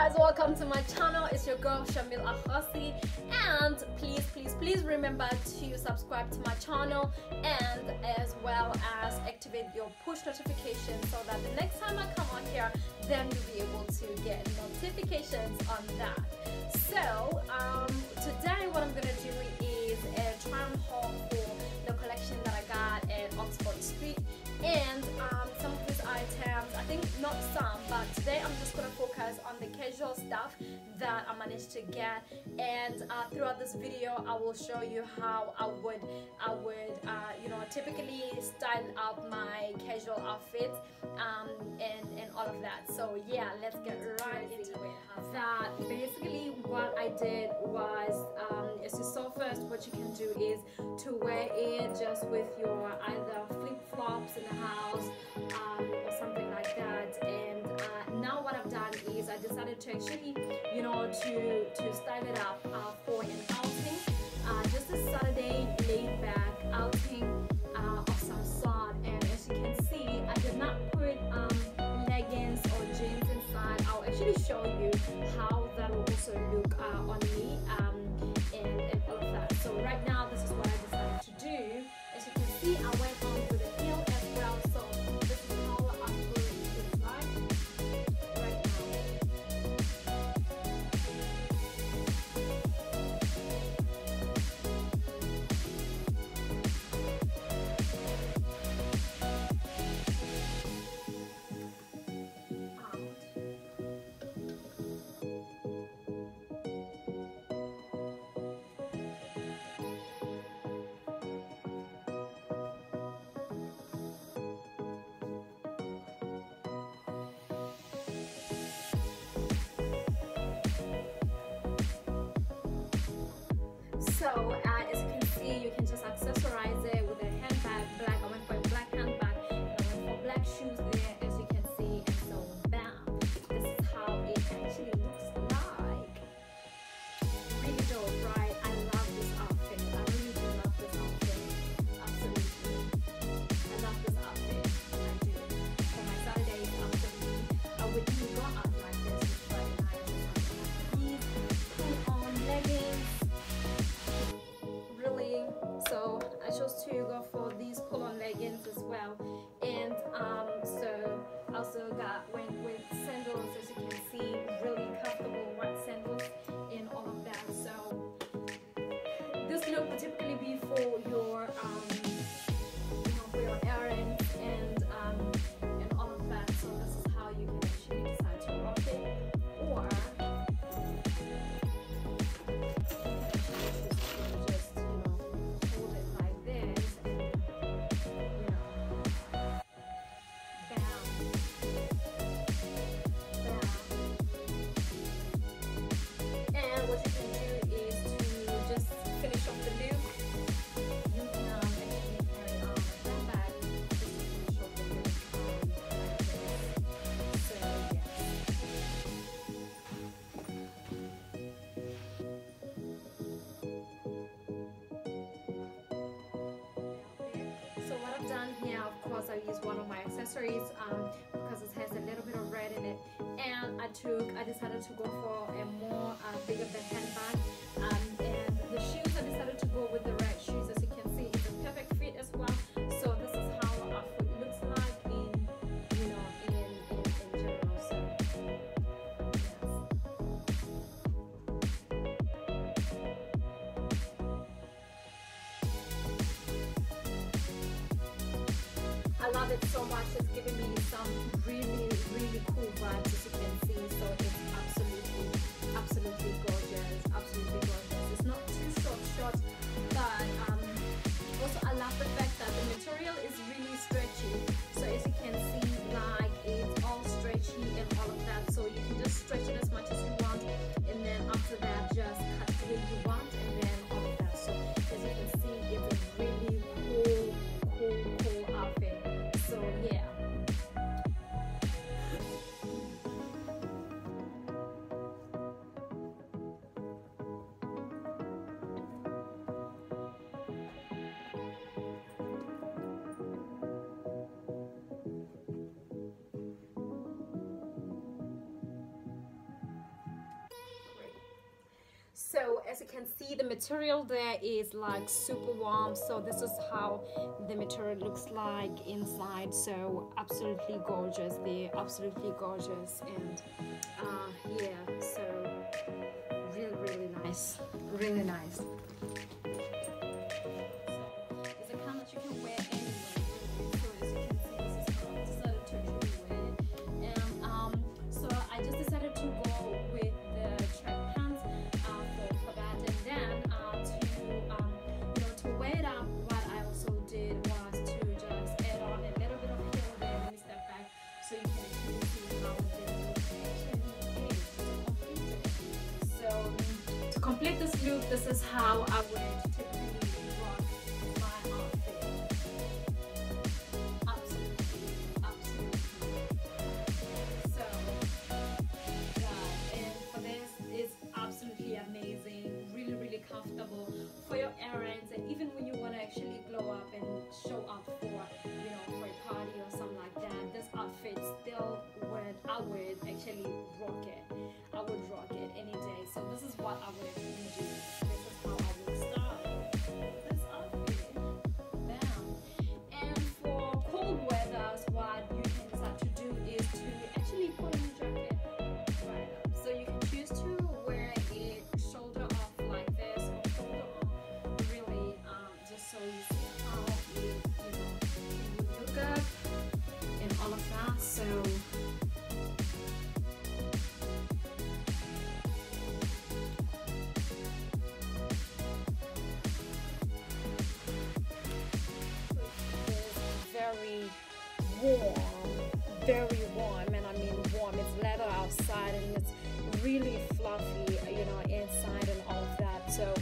guys welcome to my channel. It's your girl Shamil Agosi and please please please remember to subscribe to my channel and as well as activate your push notification so that the next time I come on here then you'll be able to get notifications on that. So um, today what I'm gonna do is a try on haul for the collection that I got stuff that I managed to get. And uh, throughout this video I will show you how I would I would uh, you know typically style up my casual outfits um, and, and all of that. So yeah let's get right into it. that basically what I did was um, as you saw first what you can do is to wear it just with your either flip-flops in the house um, or something actually you know to to style it up uh, for an outing. Uh, just a Saturday laid back outing uh, of some sort. And as you can see I did not put um, leggings or jeans inside. I'll actually show you how that will also look uh, on me. Um, accessories um, because it has a little bit of red in it, and I took, I decided to go for a love it so much. It's giving me some you can see the material there is like super warm so this is how the material looks like inside. So absolutely gorgeous. They're absolutely gorgeous and uh, yeah so really really nice. Really nice this is how I would warm, very warm, and I mean warm. It's leather outside and it's really fluffy, you know, inside and all of that. So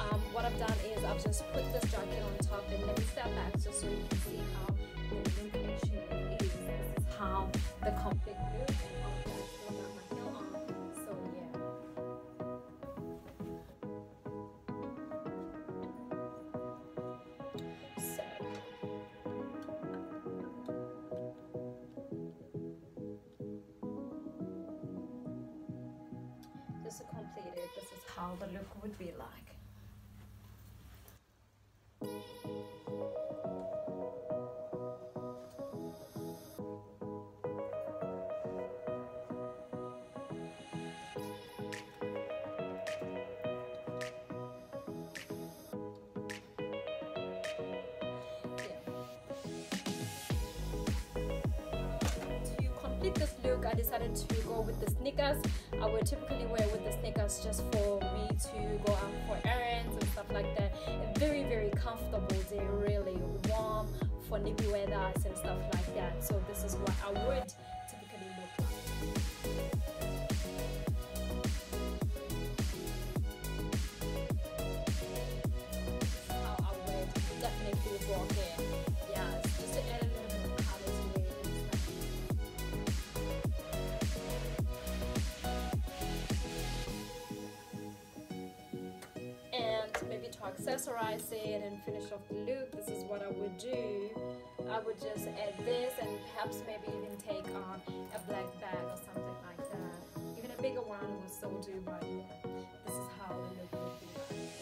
um, what I've done is I've just put this jacket on top and let me step back just so you can see how the look is. This is how the complete how the look would be like. complete this look I decided to go with the sneakers I would typically wear with the sneakers just for me to go out for errands and stuff like that. Very very comfortable. They're really warm for nippy weathers and stuff like that. So this is what I would accessorize it and finish off the look this is what I would do. I would just add this and perhaps maybe even take on a black bag or something like that. Even a bigger one will still do but yeah, this is how the look would be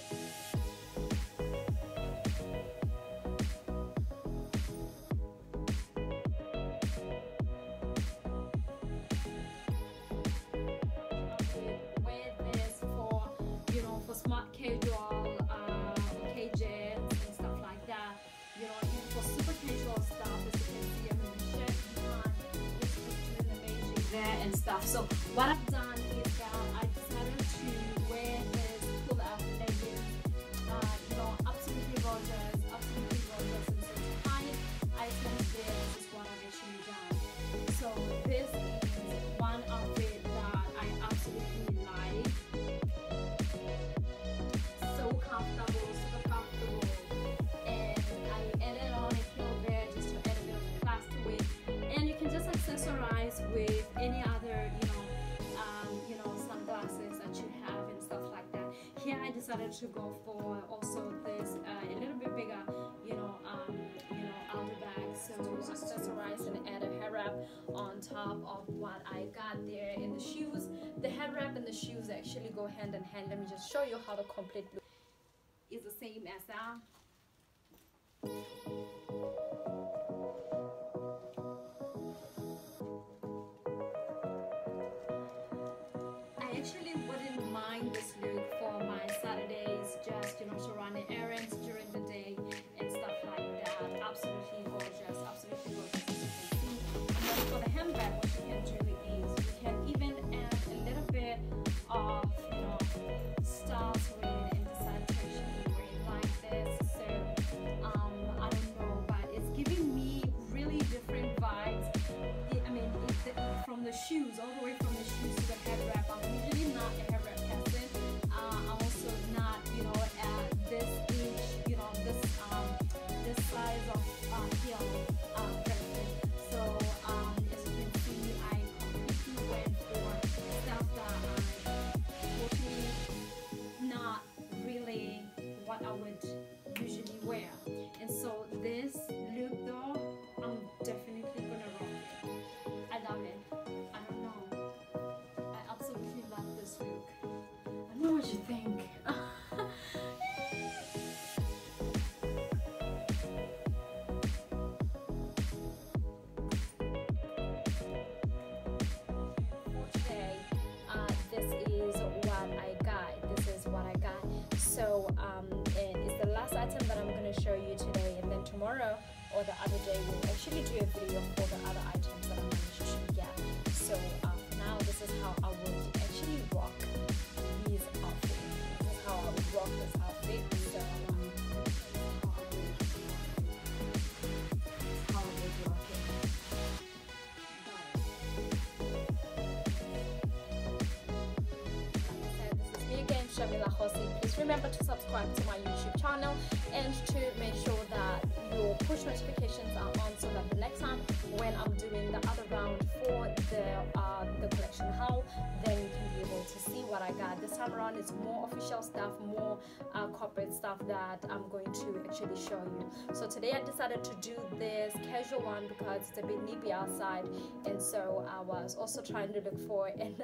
and stuff. So what I've decided to go for also this uh, a little bit bigger, you know, um, you know, outer bag. So accessorize and add a hair wrap on top of what I got there in the shoes. The hair wrap and the shoes actually go hand in hand. Let me just show you how the complete look is the same as that. I actually stars or the other day, we'll actually do a video for the other items that I'm going to you. Yeah. So, for now, this is how I would actually rock these outfits. This is how I would rock this outfit. So, um, how I would rock it. This is me again, Shamil Agosi. Please remember to subscribe to my YouTube channel notifications on time around it's more official stuff, more uh, corporate stuff that I'm going to actually show you. So today I decided to do this casual one because it's a bit nippy outside and so I was also trying to look for an,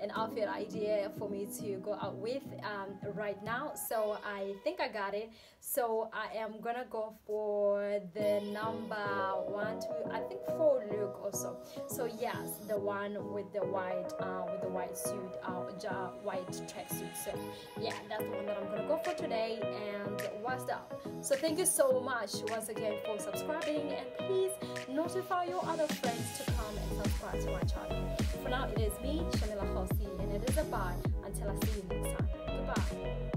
an outfit idea for me to go out with um, right now. So I think I got it. So I am gonna go for the number one two I think four look also so. Yes the one with the white uh, with the white suit uh, white tracksuit so yeah that's the one that I'm gonna go for today and what's up. So thank you so much once again for subscribing and please notify your other friends to come and subscribe to my channel. For now it is me Shamil Agosi and it is a bye. Until I see you